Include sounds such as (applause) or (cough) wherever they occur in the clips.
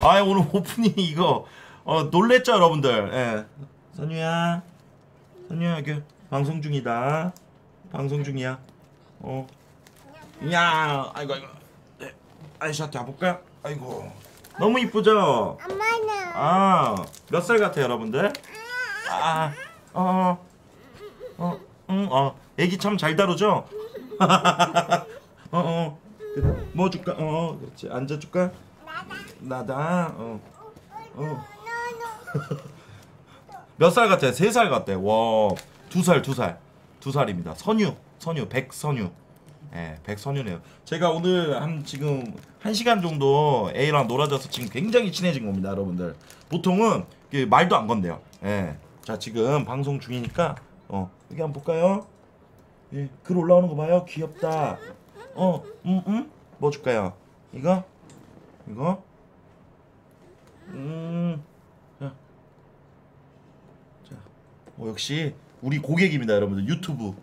아 오늘 오프닝 이거 어 놀랬죠 여러분들? 예. 선유야. 선유야 그 방송 중이다. 방송 중이야. 어야 아이고 아이고. 네. 아이샤한테 와볼까 아이고. 너무 이쁘죠? 엄마는? 아몇 살 같아 여러분들? 아, 아어어어응어. 애기 참 잘 다루죠? 어어. (laughs) 그래 뭐 줄까? 어 그렇지. 앉아줄까 나다 어 어. (laughs) 몇 살 같아? 세 살 같대. 와, 두 살, 두 살, 두 살입니다. 선유, 선유, 백선유. 예, 백선유네요. 제가 오늘 한 지금 한 시간 정도 A랑 놀아줘서 지금 굉장히 친해진 겁니다, 여러분들. 보통은 말도 안 건데요. 예, 자 지금 방송 중이니까 어 여기 한번 볼까요? 예, 글 올라오는 거 봐요. 귀엽다. 어, 음, 음, 뭐 줄까요? 이거, 이거. 음, 야. 자, 어, 역시 우리 고객입니다, 여러분들. 유튜브,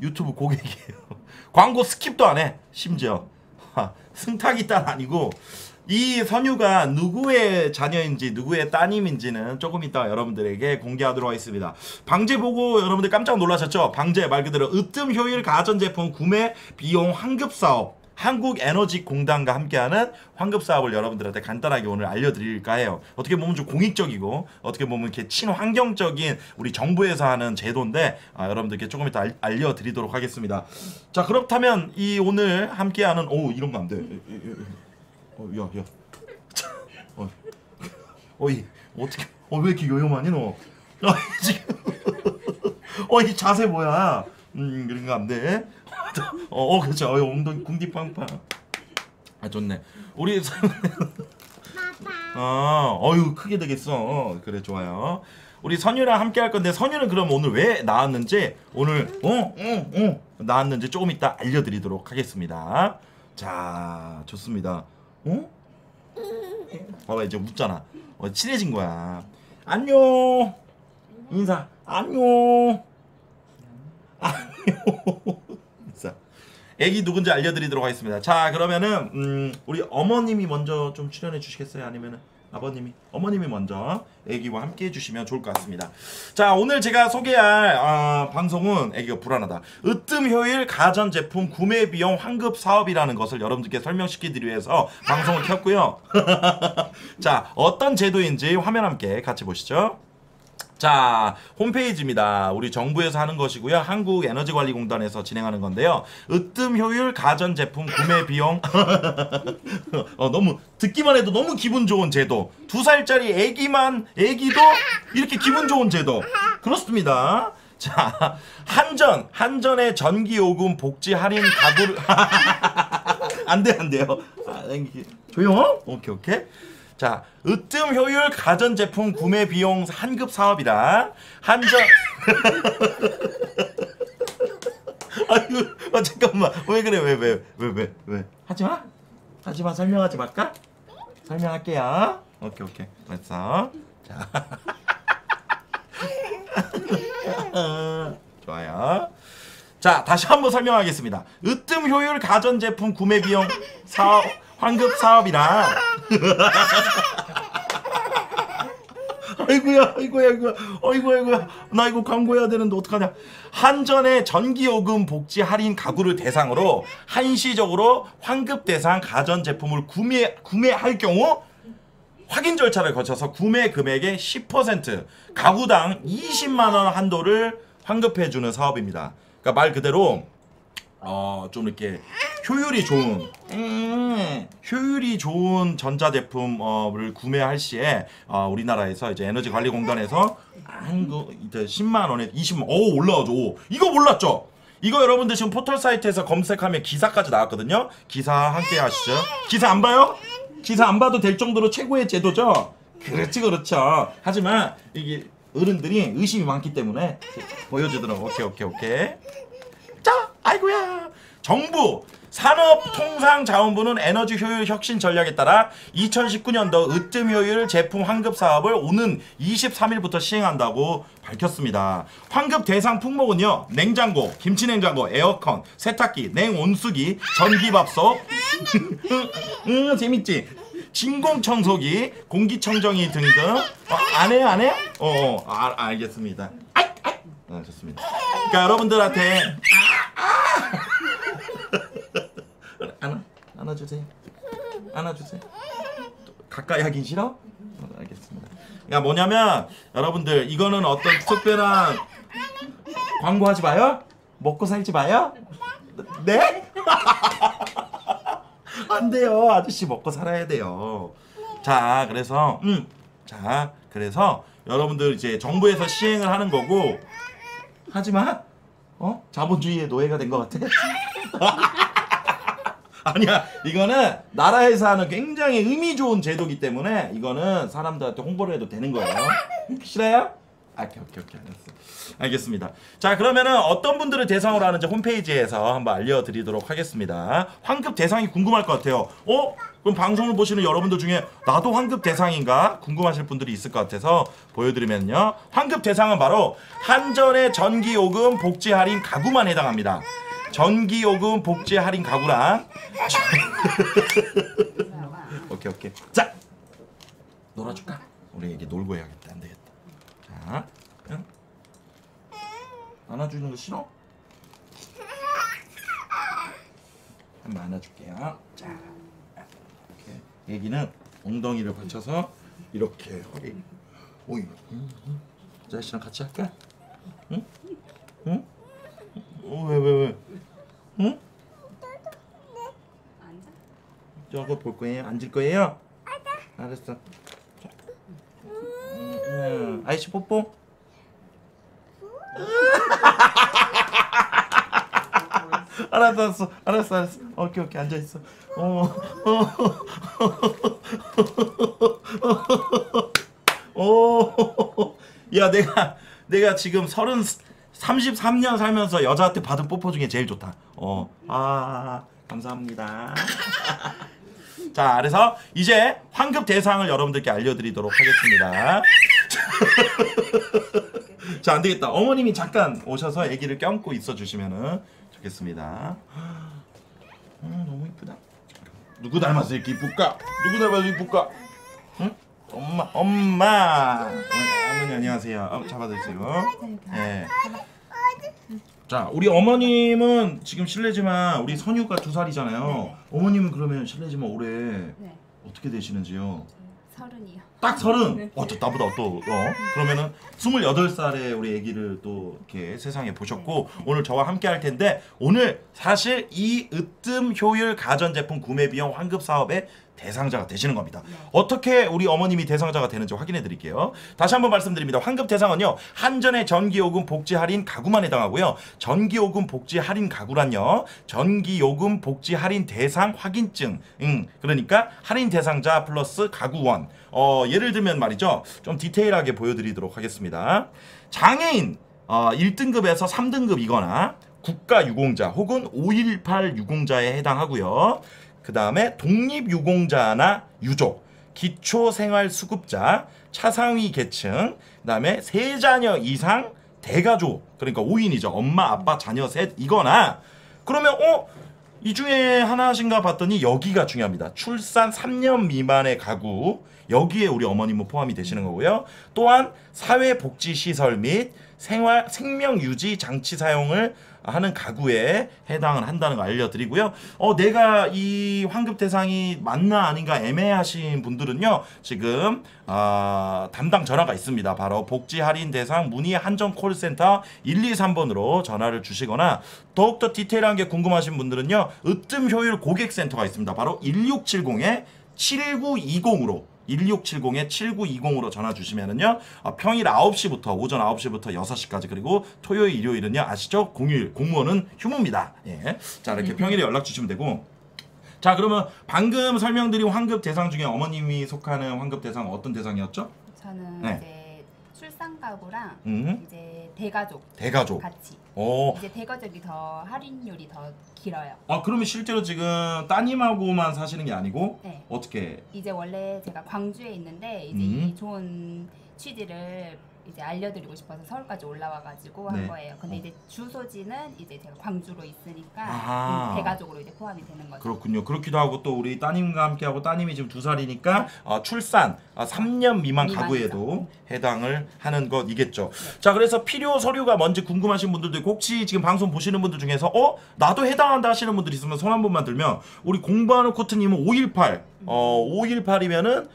유튜브 고객이에요. (laughs) 광고 skip도 안 해, 심지어. 하, 승탁이 딸 아니고 이 선유가 누구의 자녀인지 누구의 따님인지는 조금 이따 여러분들에게 공개하도록 하겠습니다. 방제 보고 여러분들 깜짝 놀라셨죠? 방제 말 그대로 으뜸 효율 가전제품 구매 비용 환급 사업 한국에너지공단과 함께하는 환급 사업을 여러분들한테 간단하게 오늘 알려드릴까 해요. 어떻게 보면 좀 공익적이고 어떻게 보면 이렇게 친환경적인 우리 정부에서 하는 제도인데 아, 여러분들께 조금 이따 알, 알려드리도록 하겠습니다. 자 그렇다면 이 오늘 함께하는 오 이런 거 안 돼. 어, 야, 야. (laughs) 어, 어이, 어떻게, 어, 왜 이렇게 요염하니, 너? (laughs) 어, 지금. (laughs) 어, 이 자세 뭐야? 음, 그런 거안 돼. (laughs) 어, 어, 그렇죠. 어, 엉덩이 궁디팡팡. 아, 좋네. 우리, 아, 어유 크게 되겠어. 어, 그래, 좋아요. 우리 선유랑 함께 할 건데, 선유는 그럼 오늘 왜 나왔는지, 오늘, 어, 어, 어, 나왔는지 조금 이따 알려드리도록 하겠습니다. 자, 좋습니다. 어? 봐봐 이제 웃잖아. 어, 친해진 거야. 안녕. 인사. 안녕. 안녕. 애기 누군지 알려드리도록 하겠습니다. 자 그러면은 음, 우리 어머님이 먼저 좀 출연해 주시겠어요? 아니면은 아버님이 어머님이 먼저 애기와 함께 해주시면 좋을 것 같습니다. 자 오늘 제가 소개할 아, 방송은 애기가 불안하다. 으뜸 효율 가전 제품 구매 비용 환급 사업이라는 것을 여러분들께 설명시키기 위해서 방송을 켰고요. (laughs) 자 어떤 제도인지 화면 함께 같이 보시죠. 자, 홈페이지입니다. 우리 정부에서 하는 것이고요. 한국에너지관리공단에서 진행하는 건데요. 으뜸 효율 가전 제품 구매 비용. (laughs) 어, 너무 듣기만 해도 너무 기분 좋은 제도. 두 살짜리 애기만 애기도 이렇게 기분 좋은 제도. 그렇습니다. 자, 한전, 한전의 전기요금 복지 할인 가구를 (laughs) 안 돼, 안 돼요. 아, 조용? 오케이, 오케이. 자, 으뜸 효율 가전제품 구매 비용 한급 사업이라 한전 (laughs) 아이고, 아, 잠깐만. 왜 그래? 왜, 왜, 왜, 왜, 왜? 하지 마. 하지 마. 설명하지 말까? 설명할게요. 오케이, 오케이. 됐어. 자. (laughs) 좋아요. 자, 다시 한번 설명하겠습니다. 으뜸 효율 가전제품 구매 비용 사업 환급 사업이라 아이고야, 아이고야, 아이고야, 아이고, 아이고야, 나 이거 광고해야 되는데 어떡하냐. 한전의 전기요금 복지 할인 가구를 대상으로 한시적으로 환급 대상 가전 제품을 구매 구매할 경우 확인 절차를 거쳐서 구매 금액의 10% 가구당 20만 원 한도를 환급해 주는 사업입니다. 그러니까 말 그대로 어, 좀 이렇게 효율이 좋은 음, 효율이 좋은 전자제품을 구매할 시에 어, 우리나라에서 이제 에너지관리공단에서 한그 이제 10만 원에 20만 오 올라가죠. 오, 이거 몰랐죠? 이거 여러분들 지금 포털 사이트에서 검색하면 기사까지 나왔거든요. 기사 함께 하시죠. 기사 안 봐요? 기사 안 봐도 될 정도로 최고의 제도죠. 그렇지 그렇죠. 하지만 이게 어른들이 의심이 많기 때문에 보여주더라고. 오케이 오케이 오케이. 정부 산업통상자원부는 에너지 효율 혁신 전략에 따라 2019년도 으뜸 효율 제품 환급 사업을 오는 23일부터 시행한다고 밝혔습니다. 환급 대상 품목은요. 냉장고, 김치냉장고, 에어컨, 세탁기, 냉온수기, 전기밥솥. 응, (laughs) 응, 재밌지? 진공청소기, 공기청정기 등등. 어, 안 해요, 안 해요? 어, 어 아, 알겠습니다. 아이, 아이. 어, 좋습니다. 그러니까 여러분들한테 안아주세요. 안아주세요. 가까이 하긴 싫어? 어, 알겠습니다. 그러니까 뭐냐면 여러분들 이거는 어떤 특별한 광고하지 마요. 먹고 살지 마요. 네? (laughs) 안 돼요. 아저씨 먹고 살아야 돼요. 자, 그래서 음. 자, 그래서 여러분들 이제 정부에서 시행을 하는 거고 하지 마. 어? 자본주의의 노예가 된 것 같아. (laughs) (laughs) 아니야. 이거는 나라에서 하는 굉장히 의미 좋은 제도기 때문에 이거는 사람들한테 홍보를 해도 되는 거예요. 싫어요? 아, 오케이 오케이 오케이. 알았어. 알겠습니다. 자 그러면은 어떤 분들을 대상으로 하는지 홈페이지에서 한번 알려드리도록 하겠습니다. 환급 대상이 궁금할 것 같아요. 어? 그럼 방송을 보시는 여러분들 중에 나도 환급 대상인가? 궁금하실 분들이 있을 것 같아서 보여드리면요. 환급 대상은 바로 한전의 전기요금 복지 할인 가구만 해당합니다 전기요금 복지 할인 가구랑 (laughs) 오케이 오케이 자 놀아줄까? 우리 이게 놀고 해야겠다 안 되겠다 자 응? 안아주는 거 싫어? 한번 안아줄게요 자 이렇게 애기는 엉덩이를 받쳐서 이렇게 허리 오이 자씨랑 같이 할까? 응? 응? 어, 왜, 왜, 왜? 응? 저거 볼 거예요? 앉을 거예요? 알았어. 자. 음, 음. 아이씨 뽀뽀. (laughs) 알았어, 알았어, 알았어, 알았어. 오케이, 오케이, 앉아 있어. 어, 어, 야, 내가 내가 지금 서른 33년 살면서 여자한테 받은 뽀뽀 중에 제일 좋다. 어, 아, 감사합니다. (laughs) 자, 그래서 이제 환급 대상을 여러분들께 알려드리도록 하겠습니다. (laughs) 자, 안 되겠다. 어머님이 잠깐 오셔서 아기를 껴안고 있어 주시면은 좋겠습니다. 음, 너무 이쁘다. 누구 닮아서 이렇게 이쁠까? 누구 닮아서 이쁠까? 응? 엄마, 엄마. 어머니 안녕하세요. 어, 잡아드세요. 네. 자, 우리 어머님은 지금 실례지만 우리 선유가 두 살이잖아요. 네. 어머님은 그러면 실례지만 올해 네. 어떻게 되시는지요? 서른이요. 딱 서른. 네. 어, 저 나보다 또 어. 그러면은 스물여덟 살에 우리 아기를 또 이렇게 세상에 보셨고 오늘 저와 함께 할 텐데 오늘 사실 이 으뜸 효율 가전 제품 구매 비용 환급 사업의 대상자가 되시는 겁니다. 어떻게 우리 어머님이 대상자가 되는지 확인해 드릴게요. 다시 한번 말씀드립니다. 환급 대상은요. 한전의 전기요금 복지 할인 가구만 해당하고요. 전기요금 복지 할인 가구란요. 전기요금 복지 할인 대상 확인증. 음, 그러니까 할인 대상자 플러스 가구원. 어, 예를 들면 말이죠. 좀 디테일하게 보여드리도록 하겠습니다. 장애인 어, 1등급에서 3등급이거나 국가 유공자 혹은 518 유공자에 해당하고요. 그 다음에 독립유공자나 유족, 기초생활수급자, 차상위 계층, 그 다음에 세 자녀 이상 대가족, 그러니까 5인이죠. 엄마, 아빠, 자녀 셋 이거나 그러면 어? 이 중에 하나신가 봤더니 여기가 중요합니다. 출산 3년 미만의 가구 여기에 우리 어머님은 포함이 되시는 거고요. 또한 사회복지시설 및 생활 생명 유지 장치 사용을 하는 가구에 해당을 한다는 거 알려드리고요. 어 내가 이 환급 대상이 맞나 아닌가 애매하신 분들은요 지금 아, 담당 전화가 있습니다. 바로 복지 할인 대상 문의 한정 콜센터 123번으로 전화를 주시거나 더욱더 디테일한 게 궁금하신 분들은요 으뜸 효율 고객센터가 있습니다. 바로 1670에 7920으로 1670에 7920으로 전화 주시면은요 어, 평일 9시부터 오전 9시부터 6시까지 그리고 토요일 일요일은요 아시죠 공휴일 공무원은 휴무입니다 예. 자 이렇게 평일에 연락 주시면 되고 자 그러면 방금 설명드린 환급 대상 중에 어머님이 속하는 환급 대상 어떤 대상이었죠? 저는 네. 이제 출산 가구랑 음 이제 대가족 대가족 같이. 어. 이제 대가족이 더 할인율이 더 길어요. 아 그러면 실제로 지금 따님하고만 사시는 게 아니고 네. 어떻게 이제 원래 제가 광주에 있는데 이제 음. 이 좋은 취지를 이제 알려드리고 싶어서 서울까지 올라와가지고 네. 한 거예요. 근데 이제 주소지는 이제 제가 광주로 있으니까 아하. 음, 대가족으로 이제 포함이 되는 거죠. 그렇군요. 그렇기도 하고 또 우리 따님과 함께하고 따님이 지금 두 살이니까 어, 출산 어, 3년 미만 미만이죠. 가구에도 해당을 하는 것이겠죠. 자, 그래서 필요 서류가 뭔지 궁금하신 분들도 있고 혹시 지금 방송 보시는 분들 중에서 어 나도 해당한다 하시는 분들 있으면 손 한 번만 들면 우리 공부하는 코트님은 518, 어 518이면은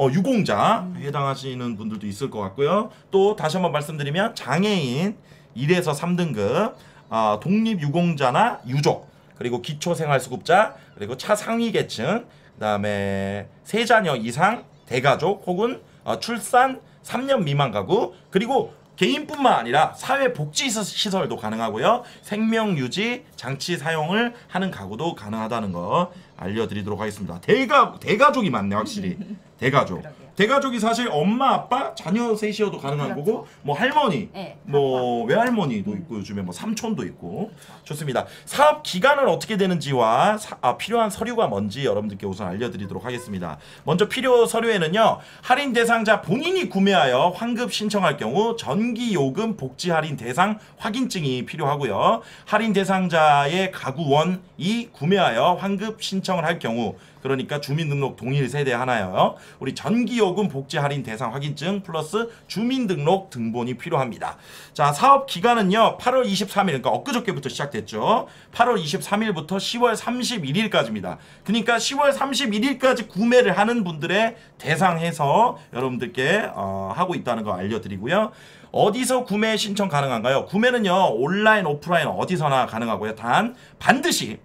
어, 유공자 해당하시는 분들도 있을 것 같고요. 또 다시 한번 말씀드리면 장애인 1에서 3등급, 아, 독립 유공자나 유족, 그리고 기초생활수급자, 그리고 차상위 계층, 그다음에 세 자녀 이상 대가족 혹은 어, 출산 3년 미만 가구, 그리고 개인뿐만 아니라 사회복지시설도 가능하고요. 생명유지 장치 사용을 하는 가구도 가능하다는 거 알려드리도록 하겠습니다. 대가 대가족이 많네 확실히 (laughs) 대가족. 대가족이 사실 엄마 아빠 자녀 셋이어도 가능한 그렇죠. 거고 뭐 할머니 네, 뭐 외할머니도 있고 요즘에 뭐 삼촌도 있고 좋습니다. 사업 기간은 어떻게 되는지와 사- 아, 필요한 서류가 뭔지 여러분들께 우선 알려드리도록 하겠습니다. 먼저 필요 서류에는요 할인 대상자 본인이 구매하여 환급 신청할 경우 전기 요금 복지 할인 대상 확인증이 필요하고요. 할인 대상자의 가구원이 구매하여 환급 신청을 할 경우 그러니까 주민등록 동일 세대 하나요. 우리 전기요 금 복지 할인 대상 확인증 플러스 주민등록 등본이 필요합니다. 자, 사업 기간은요. 8월 23일 그러니까 엊그저께부터 시작됐죠. 8월 23일부터 10월 31일까지입니다. 그러니까 10월 31일까지 구매를 하는 분들의 대상해서 여러분들께 어, 하고 있다는 거 알려드리고요. 어디서 구매 신청 가능한가요? 구매는요. 온라인, 오프라인 어디서나 가능하고요. 단 반드시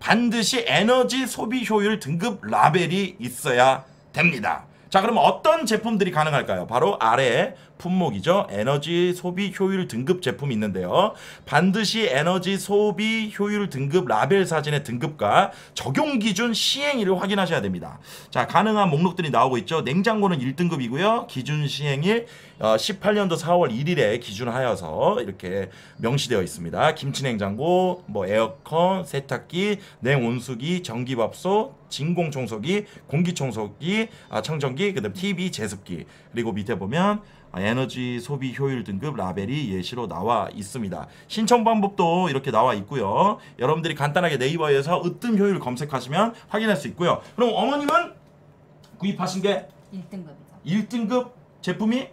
반드시 에너지 소비 효율 등급 라벨이 있어야 됩니다. 자, 그럼 어떤 제품들이 가능할까요? 바로 아래 품목이죠. 에너지 소비 효율 등급 제품이 있는데요. 반드시 에너지 소비 효율 등급 라벨 사진의 등급과 적용 기준 시행일을 확인하셔야 됩니다. 자, 가능한 목록들이 나오고 있죠. 냉장고는 1등급이고요. 기준 시행일 어, 18년도 4월 1일에 기준하여서 이렇게 명시되어 있습니다. 김치냉장고, 뭐 에어컨, 세탁기, 냉온수기, 전기밥솥, 진공청소기, 공기청소기, 아, 청정기, 그다음 TV, 제습기 그리고 밑에 보면 아, 에너지 소비 효율 등급 라벨이 예시로 나와 있습니다. 신청 방법도 이렇게 나와 있고요. 여러분들이 간단하게 네이버에서 으뜸 효율 검색하시면 확인할 수 있고요. 그럼 어머님은 구입하신 게 1등급이죠. 1등급 제품이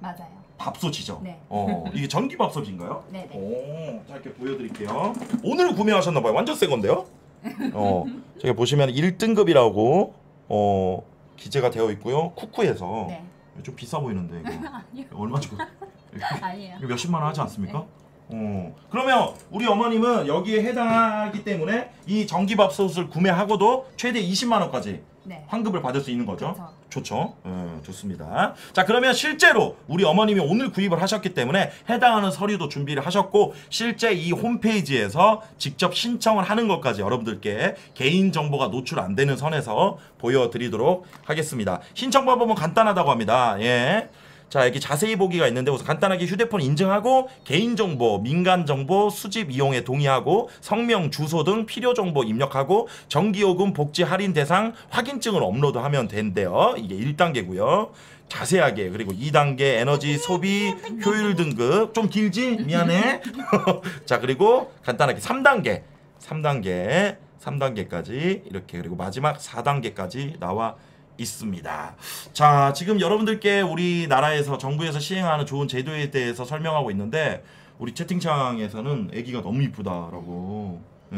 맞아요. 밥솥이죠. 네. 어, 이게 전기 밥솥인가요? 네네. 오, 자 이렇게 보여드릴게요. 오늘 구매하셨나 봐요. 완전 새 건데요. (laughs) 어, 저기 보시면 1등급이라고 어 기재가 되어 있고요. 쿠쿠에서 네. 좀 비싸 보이는데 이거 (laughs) 아니요. 얼마 주고 (laughs) 아니에요. 이거 몇십만 원 하지 않습니까? 어. 그러면 우리 어머님은 여기에 해당하기 때문에 이 전기밥솥을 구매하고도 최대 20만 원까지 네. 환급을 받을 수 있는 거죠. 그렇죠. 좋죠. 예, 좋습니다. 자, 그러면 실제로 우리 어머님이 오늘 구입을 하셨기 때문에 해당하는 서류도 준비를 하셨고 실제 이 홈페이지에서 직접 신청을 하는 것까지 여러분들께 개인 정보가 노출 안 되는 선에서 보여드리도록 하겠습니다. 신청 방법은 간단하다고 합니다. 예. 자 여기 자세히 보기가 있는데 우선 간단하게 휴대폰 인증하고 개인정보, 민간정보 수집 이용에 동의하고 성명, 주소 등 필요 정보 입력하고 전기요금 복지 할인 대상 확인증을 업로드하면 된대요. 이게 1단계고요. 자세하게 그리고 2단계 에너지 소비 효율 등급 좀 길지? 미안해. (laughs) 자 그리고 간단하게 3단계 3단계 3단계까지 이렇게 그리고 마지막 4단계까지 나와 있습니다. 자, 지금 여러분들께 우리나라에서 정부에서 시행하는 좋은 제도에 대해서 설명하고 있는데 우리 채팅창에서는 아기가 너무 이쁘다라고. 예.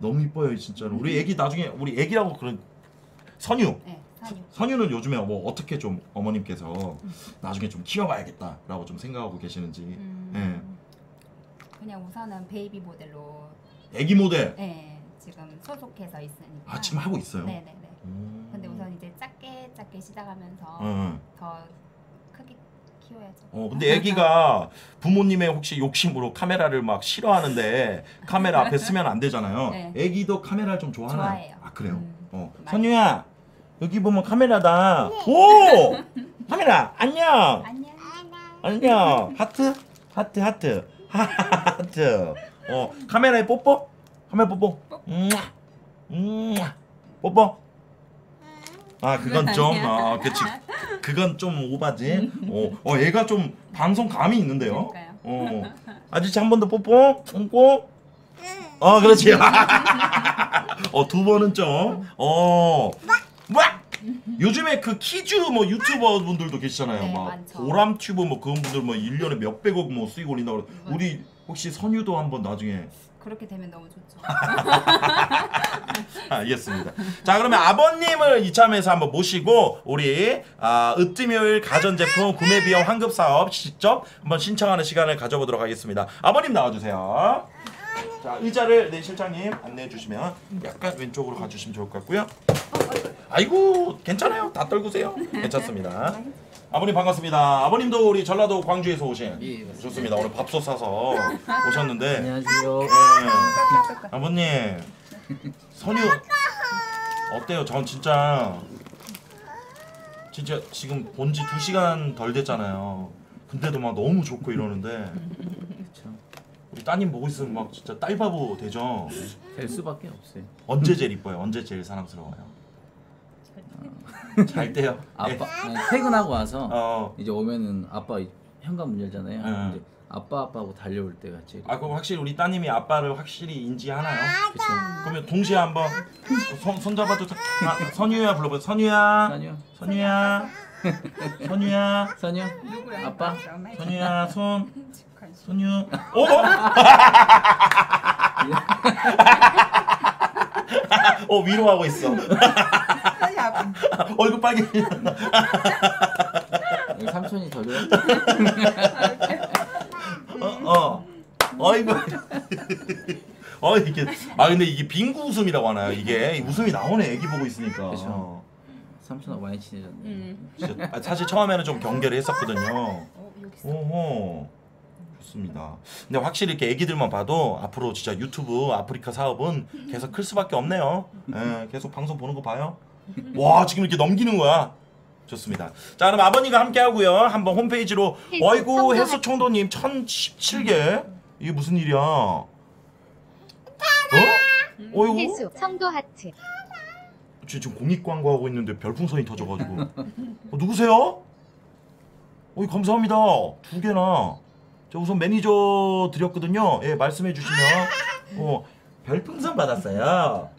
너무 이뻐요, 진짜로. 우리 아기 나중에 우리 아기라고 그런 선유. 네. 선유는 요즘에 뭐 어떻게 좀 어머님께서 나중에 좀 키워봐야겠다라고 좀 생각하고 계시는지. 음, 그냥 우선은 베이비 모델로 아기 모델. 네, 지금 소속해서 있으니까. 아 지금 하고 있어요. 네 네 네. 음. 근데 우선 이제 작게 작게 시작하면서 응. 더 크게 키워야죠. 어 근데 아기가 (laughs) 부모님의 혹시 욕심으로 카메라를 막 싫어하는데 카메라 앞에 쓰면 안 되잖아요. 네. 아기도 카메라를 좀 좋아하나요? 좋아해요. 아 그래요? 음. 어 많이. 선유야 여기 보면 카메라다. 오 카메라 안녕 안녕. 안녕 하트 하트 하트 (laughs) 하트 어 카메라에 뽀뽀 카메라 뽀뽀 음 음, 뽀뽀 아 그건 좀 어, 그치 그건 좀 오바지. 어, 어 얘가 좀 방송 감이 있는데요. 그러니까요. 어 아저씨 한 번 더 뽀뽀 뽀뽀. 어 그렇지. (laughs) 어 두 번은 좀. 어. 와. 요즘에 그 kids 뭐 유튜버 분들도 계시잖아요. 네, 막 많죠. 보람 튜브 뭐 그런 분들 뭐 1년에 몇백억 뭐 수익 올린다고 그래. 맞아요. 우리 혹시 선유도 한번 나중에 그렇게 되면 너무 좋죠. (laughs) 알겠습니다. 자 그러면 아버님을 이참에서 한번 모시고 우리 아, 으뜸요일 가전제품 구매 비용 환급 사업 직접 한번 신청하는 시간을 가져보도록 하겠습니다. 아버님 나와주세요. 자 의자를 네 실장님 안내해 주시면 약간 왼쪽으로 가주시면 좋을 것 같고요. 아이고 괜찮아요. 다 떨구세요. 괜찮습니다. 아버님 반갑습니다. 아버님도 우리 전라도 광주에서 오신 예, 맞습니다. 오셨습니다. 오늘 밥솥 사서 오셨는데 안녕하세요. 네. 아버님 선유 어때요? 전 진짜 진짜 지금 본 지 2시간 덜 됐잖아요 근데도 막 너무 좋고 이러는데. 우리 따님 보고 있으면 막 진짜 딸바보 되죠? 될 수밖에 없어요. 언제 제일 이뻐요? 언제 제일 사랑스러워요? 잘 때요? 아빠 예. 아니, 퇴근하고 와서 어. 이제 오면은 아빠 현관 문 열잖아요. 네. 이제 아빠 아빠하고 달려올 때가 제일. 아 그럼 확실히 우리 따님이 아빠를 확실히 인지하나요? 그렇죠. 그러면 동시에 한번 손, 손 잡아도 돼? 아, 선유야 불러봐 선유야 선유, 선유야 선유야 선유? 아빠? 선유야 손 관심. 선유 어? (laughs) 어 위로하고 있어. 얼굴 빨개 삼촌이 더 좋아. 어, 어 어이구 어 이게 아 근데 이게 빙구 웃음이라고 하나요 이게 웃음이 나오네 애기 보고 있으니까 그쵸. 삼촌하고 많이 친해졌네. 음. 진짜, 아, 사실 처음에는 좀 경계를 했었거든요 어 여기 있어. 오호 좋습니다. 근데 확실히 이렇게 애기들만 봐도 앞으로 진짜 유튜브 아프리카 사업은 계속 클 수밖에 없네요. 예, 계속 방송 보는 거 봐요. 와 지금 이렇게 넘기는 거야. 좋습니다. 자 그럼 아버님과 함께 하고요. 한번 홈페이지로 어이구 해수청도님 1017개 이게 무슨 일이야? 어? 어이구 해수 청도 하트 지- 지금 공익 광고하고 있는데 별풍선이 터져가지고 어, 누구세요? 어이 감사합니다 두 개나 저 우선 매니저 드렸거든요. 예 말씀해 주시면. 어 별풍선 받았어요.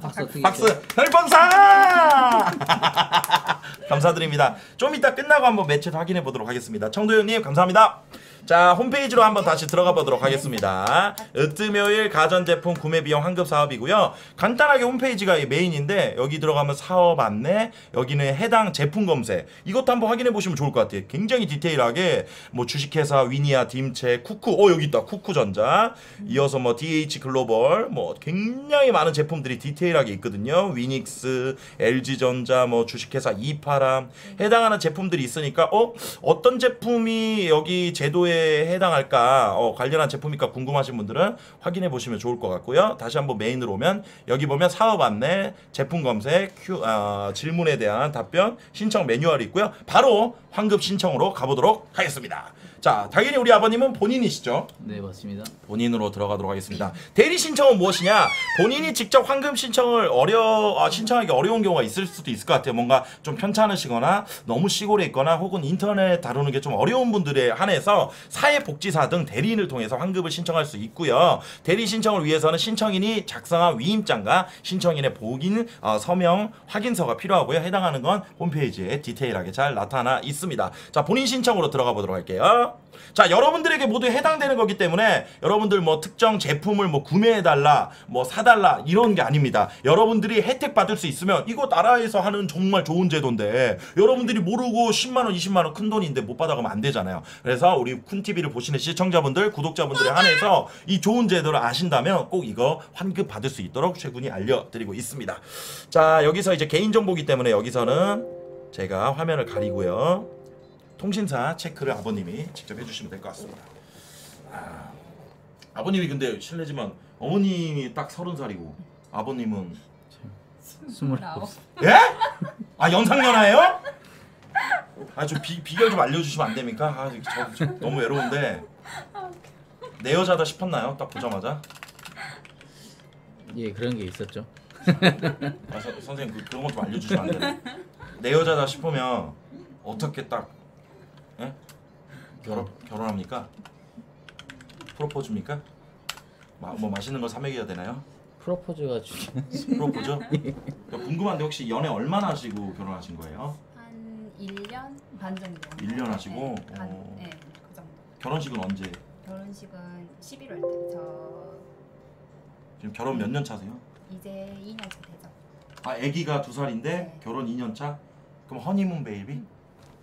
박수 어떻게? 박수 별풍선! (laughs) 감사드립니다. 좀 이따 끝나고 한번 매체 확인해 보도록 하겠습니다. 청도현님 감사합니다 자 홈페이지로 한번 다시 들어가 보도록 하겠습니다. 으뜸요일 가전제품 구매 비용 환급 사업이고요. 간단하게 홈페이지가 이 메인인데 여기 들어가면 사업 안내 여기는 해당 제품 검색. 이것도 한번 확인해 보시면 좋을 것 같아요. 굉장히 디테일하게 뭐 주식회사 위니아 딤체 쿠쿠. 어 여기 있다. 쿠쿠전자. 이어서 뭐 DH 글로벌. 뭐 굉장히 많은 제품들이 디테일하게 있거든요. 위닉스 LG전자 뭐 주식회사 이파람. 해당하는 제품들이 있으니까 어 어떤 제품이 여기 제도에 해당할까 어, 관련한 제품일까 궁금하신 분들은 확인해 보시면 좋을 것 같고요. 다시 한번 메인으로 오면 여기 보면 사업 안내 제품 검색 큐, 아, 질문에 대한 답변 신청 매뉴얼이 있고요. 바로 환급 신청으로 가보도록 하겠습니다 자 당연히 우리 아버님은 본인이시죠 네 맞습니다. 본인으로 들어가도록 하겠습니다. 대리 신청은 무엇이냐? 본인이 직접 환급 신청을 어려 아, 신청하기 어려운 경우가 있을 수도 있을 것 같아요. 뭔가 좀 편찮으시거나 너무 시골에 있거나 혹은 인터넷 다루는 게 좀 어려운 분들에 한해서 사회복지사 등 대리인을 통해서 환급을 신청할 수 있고요. 대리 신청을 위해서는 신청인이 작성한 위임장과 신청인의 복인 어, 서명 확인서가 필요하고요. 해당하는 건 홈페이지에 디테일하게 잘 나타나 있습니다. 자 본인 신청으로 들어가 보도록 할게요. 자 여러분들에게 모두 해당되는 거기 때문에 여러분들 뭐 특정 제품을 뭐 구매해달라 뭐 사달라 이런 게 아닙니다. 여러분들이 혜택 받을 수 있으면 이거 나라에서 하는 정말 좋은 제도인데 여러분들이 모르고 10만원 20만원 큰 돈인데 못 받아가면 안 되잖아요. 그래서 우리 쿤TV를 보시는 시청자분들 구독자분들에 한해서 이 좋은 제도를 아신다면 꼭 이거 환급 받을 수 있도록 최군이 알려드리고 있습니다. 자 여기서 이제 개인정보기 때문에 여기서는 제가 화면을 가리고요 통신사 체크를 아버님이 직접 해주시면 될 것 같습니다. 아, 아버님이 근데 실례지만 어머님이 딱 서른 살이고 아버님은 스물아홉. 예? 아 연상연하예요? 아좀 비결 좀 알려주시면 안 됩니까? 아, 저, 저 너무 외로운데 내 여자다 싶었나요? 딱 보자마자 예 그런 게 있었죠. 아, 서, 선생님 그, 그런 거좀 알려주시면 안 되나? 내 여자다 싶으면 어떻게 딱 예? 결혼 결혼합니까? 프로포즈입니까? 마, 뭐 맛있는 거 사먹여야 되나요? 프로포즈가 중요하지. 프로포즈? 궁금한데 혹시 연애 얼마나 하시고 결혼하신 거예요? 한 1년 반 정도. 1년 하시고? 네, 반, 어. 네, 그 정도. 결혼식은 언제? 결혼식은 11월 때부터 지금 결혼 몇 년 차세요? 이제 2년 차 되죠. 아 아기가 두 살인데 네. 결혼 2년 차? 그럼 허니문 베이비?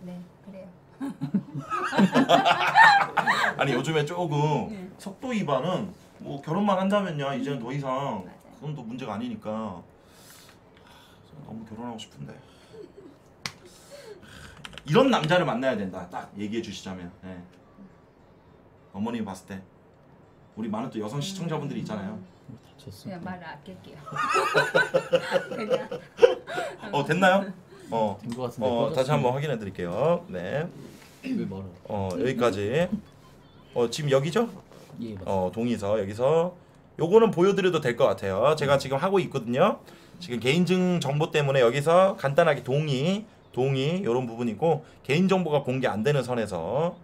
네, 그래요. (laughs) 아니 요즘에 조금 네. 속도 위반은 뭐 결혼만 한다면요 이제는 더 이상. 그건 또 문제가 아니니까 하, 너무 결혼하고 싶은데 이런 남자를 만나야 된다 딱 얘기해 주시자면 예. 어머님이 봤을 때 우리 많은 또 여성 시청자분들이 있잖아요 다쳤어. 그냥 말을 아낄게요. (laughs) 그냥 어 됐나요? 어, 된거 같은데. 어 다시 한번 확인해 드릴게요 네왜 멀어? 어, 여기까지 어 지금 여기죠? 예 맞습니다. 어 동의서 여기서 요거는 보여드려도 될 것 같아요. 제가 지금 하고 있거든요. 지금 개인증 정보 때문에 여기서 간단하게 동의, 동의 이런 부분이고 개인 정보가 공개 안 되는 선에서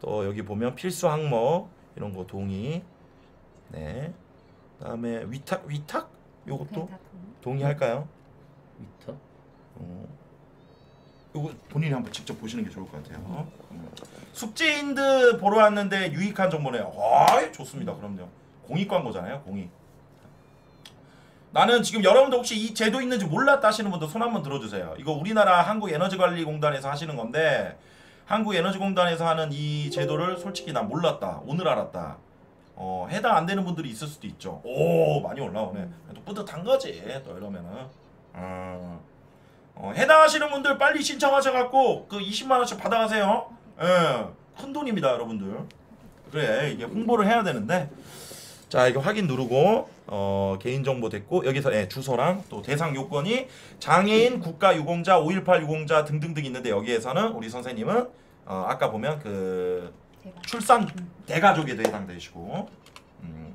또 여기 보면 필수 항목 이런 거 동의. 네. 그다음에 위탁 위탁 요것도. 동의할까요? 위터? 어. 이거 본인이 한번 직접 보시는 게 좋을 것 같아요. 음. 숙제인드 보러 왔는데 유익한 정보네요. 와, 좋습니다. 그럼요. 공익 광고잖아요. 공익. 나는 지금 여러분들 혹시 이 제도 있는지 몰랐다 하시는 분들 손 한번 들어주세요. 이거 우리나라 한국에너지관리공단에서 하시는 건데 한국에너지공단에서 하는 이 제도를 솔직히 난 몰랐다. 오늘 알았다. 어, 해당 안 되는 분들이 있을 수도 있죠. 오, 많이 올라오네. 또 뿌듯한 거지. 또 이러면은. 어. 어, 해당하시는 분들 빨리 신청하셔갖고 그 20만 원씩 받아가세요. 예, 큰 돈입니다, 여러분들. 그래, 이게 홍보를 해야 되는데. 자, 이거 확인 누르고 어, 개인 정보 됐고 여기서 예, 주소랑 또 대상 요건이 장애인, 국가 유공자, 518 유공자 등등등 있는데 여기에서는 우리 선생님은 어, 아까 보면 그 출산 대가족에도 해당되시고 음.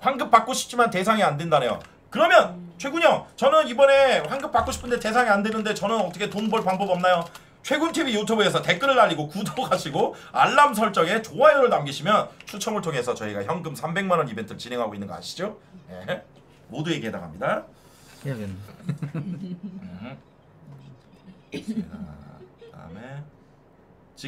환급 받고 싶지만 대상이 안 된다네요. 그러면 최군형 저는 이번에 환급 받고 싶은데 대상이 안 되는데 저는 어떻게 돈 벌 방법 없나요? 최군 TV 유튜브에서 댓글을 날리고 구독하시고 알람 설정에 좋아요를 남기시면 추첨을 통해서 저희가 현금 300만 원 이벤트를 진행하고 있는 거 아시죠? 예. 모두에게 해당합니다. 해야겠네. (laughs) 그다음에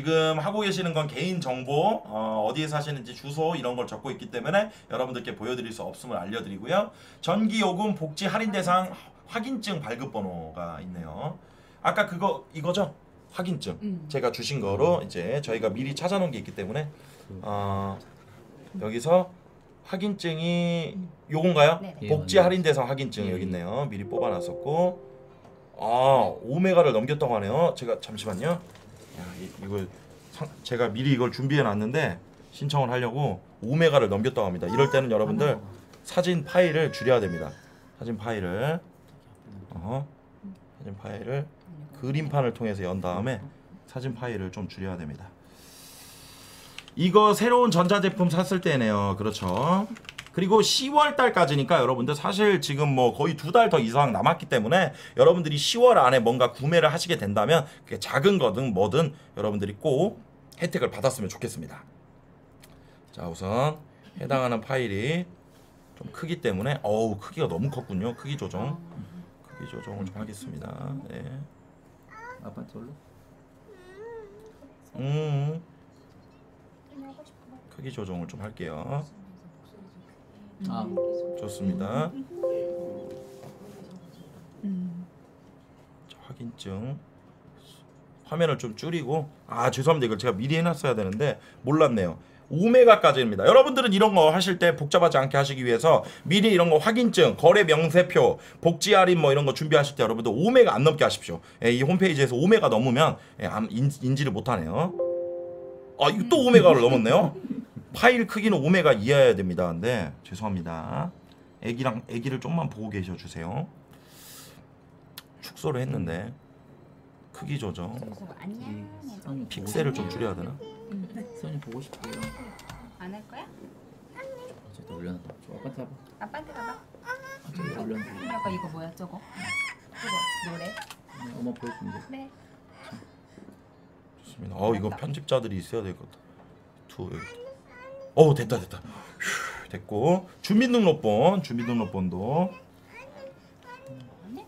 지금 하고 계시는 건 개인 정보 어, 어디에 사시는지 주소 이런 걸 적고 있기 때문에 여러분들께 보여드릴 수 없음을 알려드리고요. 전기요금 복지 할인 대상 확인증 발급 번호가 있네요. 아까 그거 이거죠? 확인증 음. 제가 주신 거로 이제 저희가 미리 찾아놓은 게 있기 때문에 어, 여기서 확인증이 요건가요? 네네. 예, 복지. 할인 대상 확인증 예, 여기 예. 있네요. 미리 뽑아놨었고 아 오메가를 넘겼다고 하네요. 제가 잠시만요. 이, 이거 상- 제가 미리 이걸 준비해 놨는데 신청을 하려고 오메가를 넘겼다고 합니다. 이럴 때는 여러분들 사진 파일을 줄여야 됩니다. 사진 파일을 어, 사진 파일을 그림판을 통해서 연 다음에 사진 파일을 좀 줄여야 됩니다. 이거 새로운 전자제품 샀을 때네요. 그렇죠. 그리고 10월 달까지니까 여러분들 사실 지금 뭐 거의 두 달 더 이상 남았기 때문에 여러분들이 10월 안에 뭔가 구매를 하시게 된다면 그게 작은 거든 뭐든 여러분들이 꼭 혜택을 받았으면 좋겠습니다. 자 우선 해당하는 파일이 좀 크기 때문에 어우 크기가 너무 컸군요. 크기 조정 크기 조정을 좀 하겠습니다. 네. 아빠한테 올려? 음 크기 조정을 좀 할게요. 아 좋습니다. 자, 확인증 화면을 좀 줄이고 아 죄송합니다 이걸 제가 미리 해놨어야 되는데 몰랐네요. 5메가까지입니다. 여러분들은 이런 거 하실 때 복잡하지 않게 하시기 위해서 미리 이런 거 확인증, 거래 명세표, 복지 할인 뭐 이런 거 준비하실 때 여러분들 5메가 안 넘게 하십시오. 예, 이 홈페이지에서 5메가 넘으면 예, 암- 인, 인지를 못하네요. 아 이거 또 5메가를 넘었네요. 파일 크기는 5메가 이하여야 됩니다. 근데 죄송합니다. 애기랑 애기를 좀만 보고 계셔 주세요. 축소를 했는데 크기 조정, 안녕. 픽셀을 좀. 줄여야 되나? 선이 보고 싶대요. 안 할 거야? 어쨌든. 저 아빠한테 해봐. 아빠한테 가봐. 저기 올렸는데 아까 이거 뭐야 저거? 저거 노래? 엄마 보여준대. 네. 좋습니다. 어 이거 편집자들이 있어야 될 것 같아. 두 여기. 어 됐다 됐다. 휴, 됐고 주민등록번 주민등록번도 아니?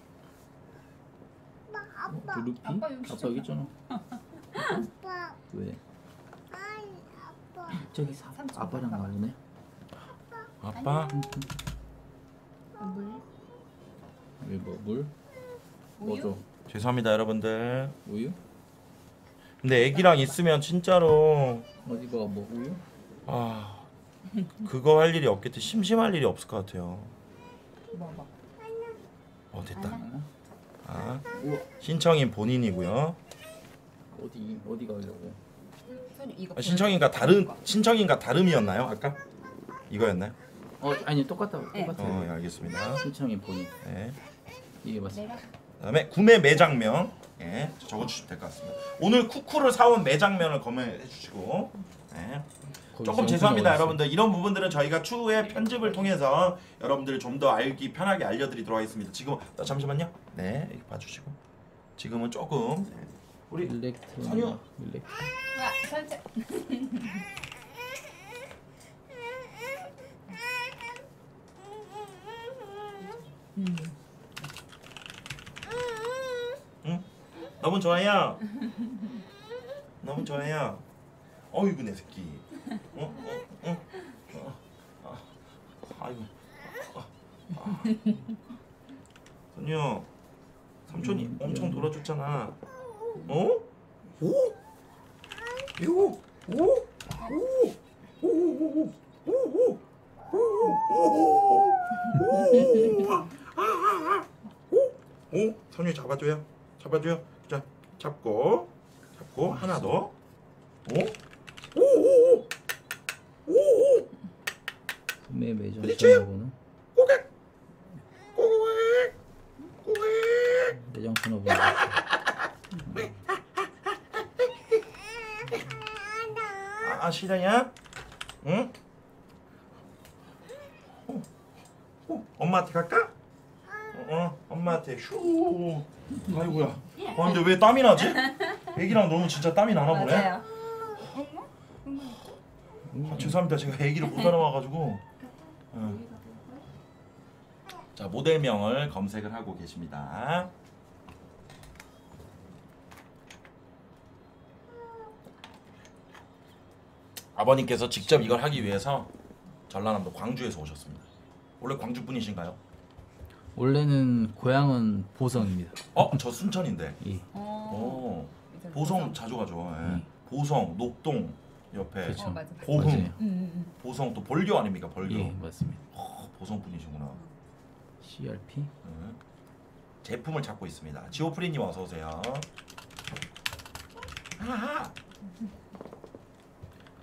어, 루피? 아빠 여기 아빠 있잖아. 여기 있잖아. 아빠, 왜? 아이, 아빠. 저기 사, 삼촌 아빠랑. 나오네. 아빠 물? 여기 뭐 물? 우유? 뭐죠? 죄송합니다 여러분들. 우유? 근데 애기랑 있으면 진짜로 어디가 뭐 우유? 아 그거 할 일이 없겠지 심심할 일이 없을 것 같아요. 어 됐다. 아 우와 신청인 본인이고요. 어디 어디 가려고? 이거. 아, 신청인가 다른 신청인가 다름이었나요 아까? 이거였나요? 어 아니 똑같다 네. 똑같아. 어 예, 알겠습니다. 신청인 본인 네. 이게. 내가 그다음에 구매 매장명 예, 적어주시면 될 것 같습니다. 오늘 쿠쿠를 사온 매장면을 검열해 주시고 예. 조금 죄송합니다 여러분들 이런 부분들은 저희가 추후에 편집을 통해서 여러분들이 좀더 알기 편하게 알려드리도록 하겠습니다. 지금 어, 잠시만요. 네 이렇게 봐주시고 지금은 조금 네. 우리 일렉트로 선유. 일렉트 야 살짝. 응? 너무 좋아요. 너무 좋아요. 어이구 내 새끼. 어? 어? 어? 어? 아, 아이고. 아, 아. 선유, 삼촌이 음, 엄청 음. 놀아줬잖아. 어? 오? 이거 오? 오? 오? 오? 오? 오? 오? 선유 잡아줘요. 잡아줘요. 자, 잡고, 잡고 하나 더. 오? 오? 오? 오? 오? 구매 매장 부딪혀요? 전화번호 고객, 고객, 고객. 매장 전화번호 아, 아 싫어요? 응? 어, 어, 엄마한테 갈까? 어, 어, 엄마한테 슈. 아이고야. 아 근데 왜 땀이 나지? 애기랑 너무 진짜 땀이 나나 보네. 맞아요. 아, 죄송합니다. 제가 애기를 못 알아와가지고. 어. 자 모델명을 검색을 하고 계십니다. 아버님께서 직접 이걸 하기 위해서 전라남도 광주에서 오셨습니다. 원래 광주 분이신가요? 원래는 고향은 보성입니다. 어, 저 순천인데. 이 어. 오, 보성 자주 가죠. 예. 음. 보성, 녹동 옆에. 어 맞아. 보흥, 맞아요. 음, 음, 보성 또 벌교 아닙니까? 벌교. 예 맞습니다. 어, 보성 분이시구나. CRP 음. 제품을 찾고 있습니다. 지오프리님 어서 오세요.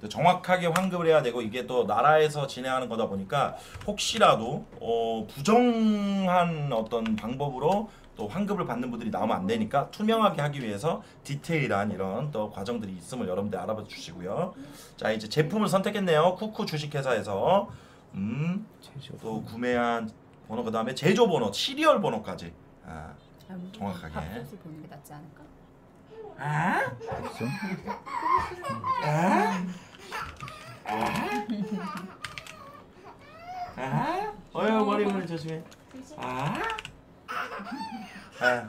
또 정확하게 환급을 해야 되고 이게 또 나라에서 진행하는 거다 보니까 혹시라도 어, 부정한 어떤 방법으로 또 환급을 받는 분들이 나오면 안 되니까 투명하게 하기 위해서 디테일한 이런 또 과정들이 있음을 여러분들 알아봐 주시고요. 자 이제 제품을 선택했네요. 쿠쿠 주식회사에서 음. 또 구매한 번호 그 다음에 제조 번호, 시리얼 번호까지. 아, 음. 정확하게. 밥솥을 보는 게 낫지 않을까? 아, 그렇죠? 아, 아, 어여 머리 머리 조심해. 아, 아,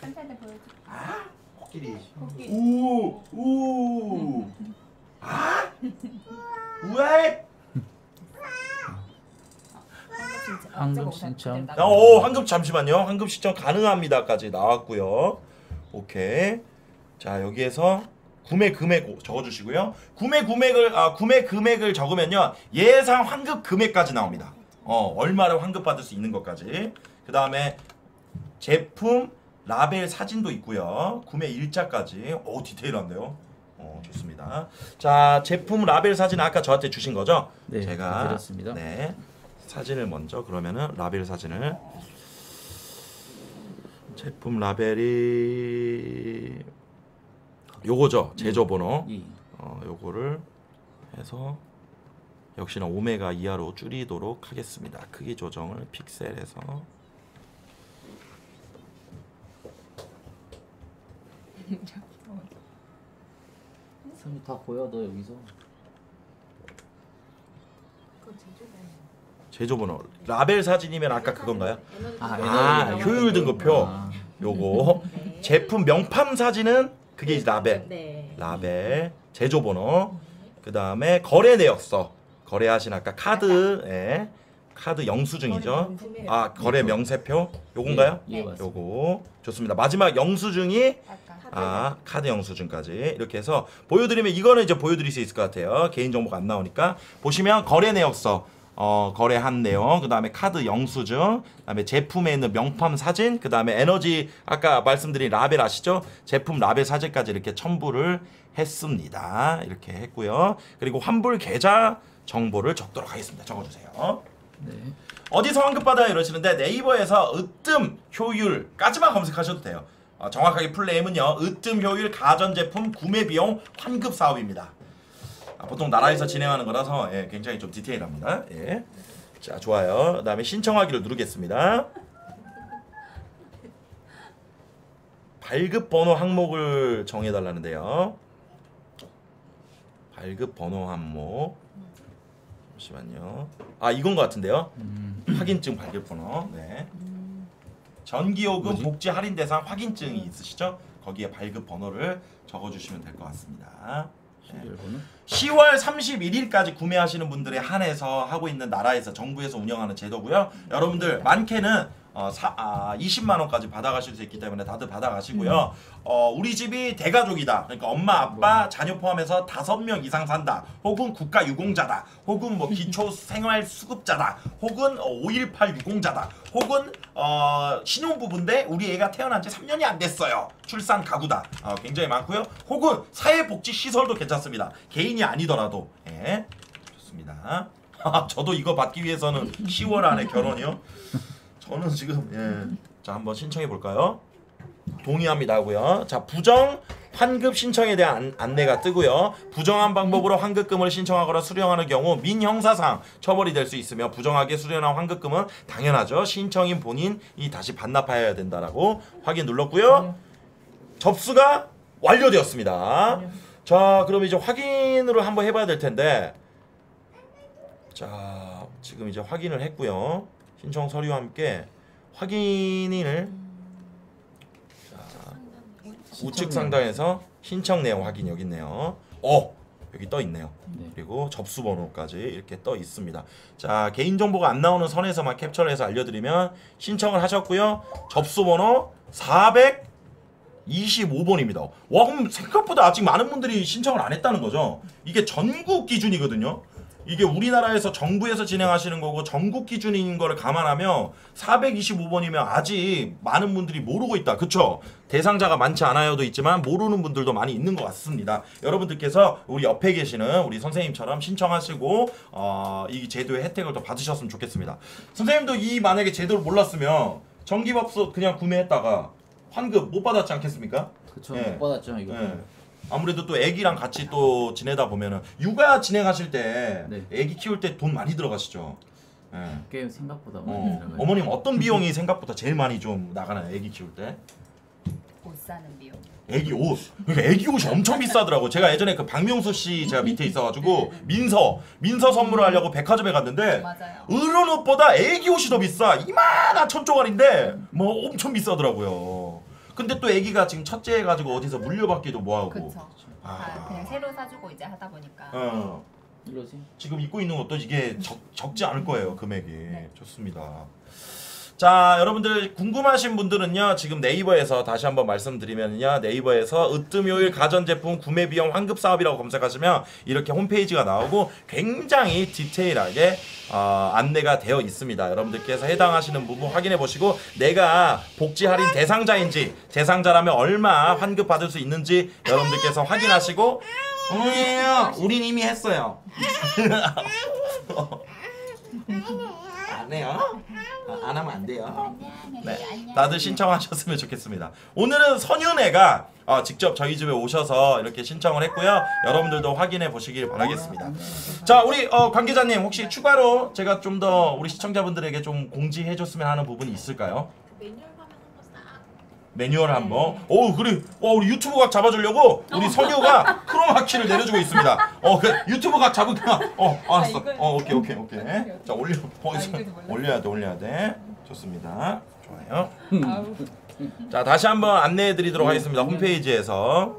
한잔 보여줘. 아, 코끼리. 코끼리. 우, 우, 아, 우에. 황금 신청. 나가. 오, 환급 잠시만요. 환급 시청 가능합니다까지 나왔고요. 오케이. 자 여기에서 구매 금액 적어주시고요. 구매 금액을 아 구매 금액을 적으면요 예상 환급 금액까지 나옵니다. 어 얼마를 환급 받을 수 있는 것까지. 그 다음에 제품 라벨 사진도 있고요. 구매 일자까지. 오 디테일한데요. 어 좋습니다. 자 제품 라벨 사진 아까 저한테 주신 거죠? 네, 제가 드렸습니다. 네 사진을 먼저 그러면은 라벨 사진을 제품 라벨이 요거죠 제조 번호 이어 요거를 해서 역시나 오메가 이하로 줄이도록 하겠습니다. 크기 조정을 픽셀에서 선이 다 보여 너 여기서. 제조번호. 라벨 사진이면 아까 그건가요? 아, 아 에너지 효율 등급표. 아, 요거. 제품 명팜 사진은 그게 이제 라벨. 네. 라벨 제조번호. 그 다음에 거래 내역서. 거래하신 아까 카드. 예. 카드 영수증이죠. 아 거래 명세표. 요건가요? 예, 예, 맞습니다. 요거. 좋습니다. 마지막 영수증이 아 카드 영수증까지 이렇게 해서 보여드리면 이거는 이제 보여드릴 수 있을 것 같아요. 개인 정보가 안 나오니까. 보시면 거래 내역서. 어 거래한 내용. 그 다음에 카드 영수증. 그 다음에 제품에 있는 명품 사진. 그 다음에 에너지 아까 말씀드린 라벨 아시죠? 제품 라벨 사진까지 이렇게 첨부를 했습니다. 이렇게 했고요. 그리고 환불 계좌 정보를 적도록 하겠습니다. 적어주세요 네. 어디서 환급받아 이러시는데 네이버에서 으뜸 효율까지만 검색하셔도 돼요. 어, 정확하게 풀네임은요. 으뜸 효율 가전제품 구매 비용 환급 사업입니다. 아, 보통 나라에서 진행하는 거라서 예, 굉장히 좀 디테일합니다. 예. 자 좋아요. 그 다음에 신청하기를 누르겠습니다. 발급 번호 항목을 정해달라는데요. 발급 번호 항목. 잠시만요. 아 이건 것 같은데요. 음, 확인증 발급 번호. 네. 전기요금 뭐지? 복지 할인 대상 확인증이 있으시죠? 거기에 발급 번호를 적어주시면 될 것 같습니다. 네. 시리얼 번호. 10월 31일까지 구매하시는 분들에 한해서 하고 있는 나라에서 정부에서 운영하는 제도고요. 여러분들 많게는 어, 사, 아, 20만 원까지 받아가실 수 있기 때문에 다들 받아가시고요. 어, 우리 집이 대가족이다. 그러니까 엄마, 아빠, 자녀 포함해서 다섯 명 이상 산다. 혹은 국가 유공자다. 혹은 뭐 기초 (laughs) 생활 수급자다. 혹은 어, 5.18 유공자다. 혹은 어, 신혼부부인데 우리 애가 태어난 지 3년이 안 됐어요. 출산 가구다. 어, 굉장히 많고요. 혹은 사회복지 시설도 괜찮습니다. 개인이 아니더라도. 예. 좋습니다. (laughs) 저도 이거 받기 위해서는 10월 안에 결혼이요. (laughs) 저는 지금 예. 자 한번 신청해 볼까요? 동의합니다 하고요. 자 부정 환급 신청에 대한 안, 안내가 뜨고요. 부정한 방법으로 환급금을 신청하거나 수령하는 경우 민형사상 처벌이 될 수 있으며 부정하게 수령한 환급금은 당연하죠. 신청인 본인이 다시 반납하여야 된다라고 확인 눌렀고요. 접수가 완료되었습니다. 자, 그럼 이제 확인을 한번 해봐야 될 텐데, 자, 지금 이제 확인을 했고요. 신청 서류와 함께 확인을 자, 우측 상단에서 신청 내용 확인 여기 있네요. 어, 여기 떠 있네요. 네. 그리고 접수 번호까지 이렇게 떠 있습니다. 자, 개인 정보가 안 나오는 선에서만 캡처를 해서 알려드리면 신청을 하셨고요. 접수 번호 425번입니다. 와, 그럼 생각보다 아직 많은 분들이 신청을 안 했다는 거죠. 이게 전국 기준이거든요. 이게 우리나라에서 정부에서 진행하시는 거고 전국 기준인 거를 감안하면 425번이면 아직 많은 분들이 모르고 있다. 그쵸? 대상자가 많지 않아요도 있지만 모르는 분들도 많이 있는 것 같습니다. 여러분들께서 우리 옆에 계시는 우리 선생님처럼 신청하시고 어, 이 제도의 혜택을 더 받으셨으면 좋겠습니다. 선생님도 이 만약에 제도를 몰랐으면 전기밥솥 그냥 구매했다가 환급 못 받았지 않겠습니까? 그쵸 예. 못 받았죠 이거. 예. 아무래도 또 애기랑 같이 또 지내다 보면은 육아 진행하실 때 네. 애기 키울 때 돈 많이 들어가시죠. 예. 꽤 생각보다 많이 어, 들어가요. 어머님 어떤 비용이 생각보다 제일 많이 좀 나가나요? 애기 키울 때? 옷 사는 비용. 애기 옷. 그러니까 애기 옷이 엄청 비싸더라고. 제가 예전에 그 박명수 씨 제가 밑에 있어가지고 민서 민서 선물하려고 백화점에 갔는데 맞아요. 어른 옷보다 애기 옷이 더 비싸. 이만한 천 조각인데 뭐 엄청 비싸더라고요. 근데 또 애기가 지금 첫째 해가지고 어디서 물려받기도 뭐하고. 그쵸. 아. 아, 그냥 새로 사주고 이제 하다 보니까. 어. 이러지. 지금 입고 있는 것도 이게 적, 적지 않을 거예요 금액이 네. 좋습니다 자 여러분들 궁금하신 분들은요 지금 네이버에서 다시 한번 말씀드리면요 네이버에서 으뜸요일 가전제품 구매 비용 환급 사업이라고 검색하시면 이렇게 홈페이지가 나오고 굉장히 디테일하게 어, 안내가 되어 있습니다. 여러분들께서 해당하시는 부분 확인해 보시고 내가 복지 할인 대상자인지 대상자라면 얼마 환급 받을 수 있는지 여러분들께서 확인하시고 아니에요. 우린 이미 했어요 (laughs) (laughs) 안안 해요? 아, 안 하면 안 돼요. 네. 다들 신청하셨으면 좋겠습니다. 오늘은 선윤애가 어, 직접 저희 집에 오셔서 이렇게 신청을 했고요. 여러분들도 확인해 보시길 바라겠습니다. 자, 우리 어, 관계자님 혹시 추가로 제가 좀 더 우리 시청자분들에게 좀 공지해 줬으면 하는 부분이 있을까요? 매뉴얼 한번 싹 매뉴얼 한번. 오, 그래. 어, 우리 유튜브 각 잡아주려고 우리 선유가 크로마키를 내려주고 있습니다. 어, 그 유튜브 각 잡을까? 어, 알았어. 이걸- 어, 오케이, 오케이, 오케이. 자, 올려. 어, 아? 올려야 돼, 올려야 돼. 좋습니다. 좋아요. 자 다시 한번 안내해 드리도록 하겠습니다 홈페이지에서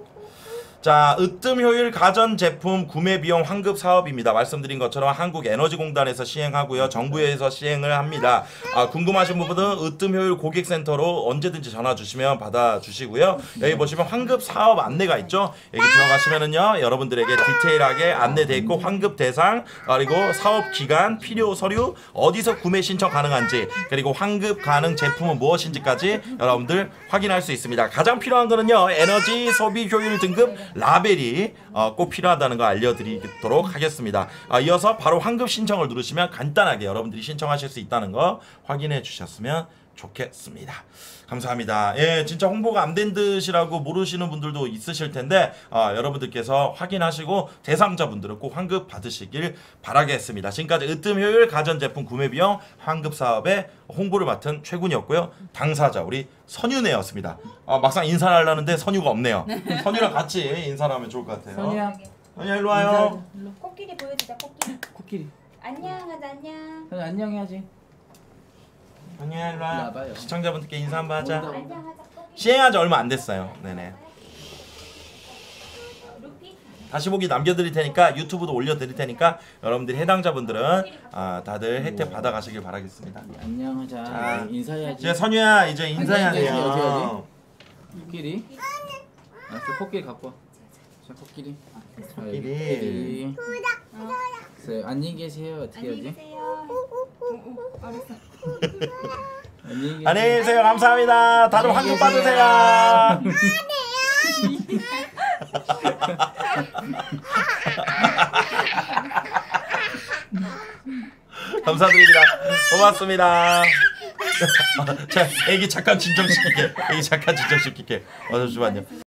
자 으뜸 효율 가전 제품 구매 비용 환급 사업입니다. 말씀드린 것처럼 한국에너지공단에서 시행하고요. 정부에서 시행을 합니다. 아, 궁금하신 부분은 으뜸 효율 고객센터로 언제든지 전화 주시면 받아 주시고요. 여기 보시면 환급 사업 안내가 있죠? 여기 들어가시면은요 여러분들에게 디테일하게 안내돼 있고 환급 대상 그리고 사업 기간 필요 서류 어디서 구매 신청 가능한지 그리고 환급 가능 제품은 무엇인지까지 여러분들 확인할 수 있습니다. 가장 필요한 거는요 에너지 소비 효율 등급 라벨이 어, 꼭 필요하다는 거 알려드리도록 하겠습니다 아, 이어서 바로 환급 신청을 누르시면 간단하게 여러분들이 신청하실 수 있다는 거 확인해 주셨으면 좋겠습니다. 감사합니다. 예, 진짜 홍보가 안 된 듯이라고 모르시는 분들도 있으실 텐데 아, 여러분들께서 확인하시고 대상자분들은 꼭 환급 받으시길 바라겠습니다. 지금까지 으뜸 효율 가전제품 구매 비용 환급 사업의 홍보를 맡은 최군이었고요. 당사자 우리 선유네였습니다. 아, 막상 인사를 하려는데 선유가 없네요. 선유랑 같이 인사를 하면 좋을 것 같아요. 선이야 선유 일로 와요. 코끼리 보여주자 코끼리. 코끼리 안녕 하자 안녕. 선이 안녕 해야지 선유야 일로 와. 시청자분들께 인사 한번 하자. 코끼리. 시행한 지 얼마 안 됐어요. 네네. 다시 보기 남겨드릴 테니까 유튜브도 올려드릴 테니까 여러분들이 해당자분들은 아, 다들 혜택 받아 가시길 바라겠습니다. 안녕하자 자, 인사해야지 이제 선유야 이제 인사해야 돼요. 코끼리 알았어 코끼리 갖고 와. 자 코끼리 코끼리. 코끼리 어. 그래서 안녕히 계세요 어떻게 안녕히 하지. 안녕히 계세요. 감사합니다. 다들 안녕히 환급 계세요. 받으세요. 감사드립니다. 고맙습니다. (laughs) 자, 애기 잠깐 진정시킬게. 애기 잠깐 진정시킬게. 어, 잠시만요.